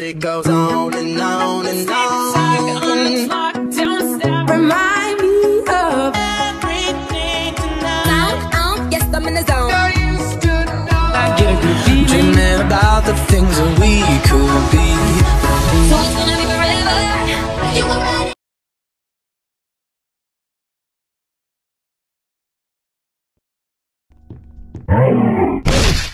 It goes on and on and on. Remind me of Everything tonight. um, yes, I'm in the zone. I get a good feeling. Dreaming about the things that we could be. So it's gonna be forever. You were ready. Then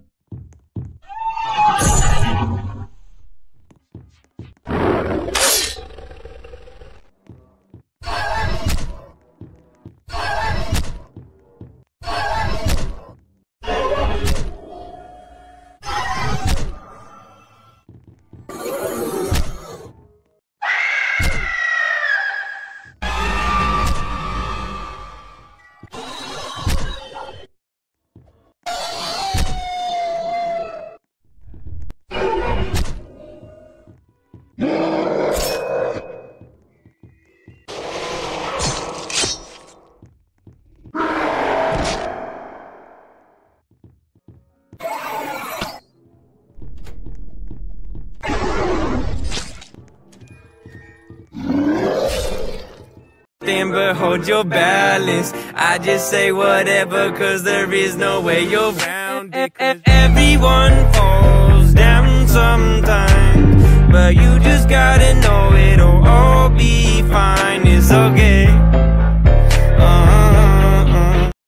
but hold your balance. I just say whatever, cause there is no way you're round it. Everyone falls down sometimes, but you just gotta know it'll all be fine. It's okay.